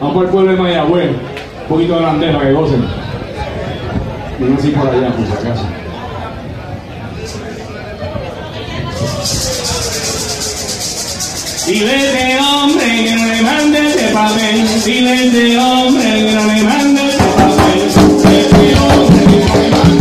Vamos al pueblo de Mayagüez. Un poquito de grande para que gocen. Ven así por allá, por si acaso. Dile este hombre que no le mande ese papel. Dile de hombre que no le mande ese papel. Dile este hombre que no le mande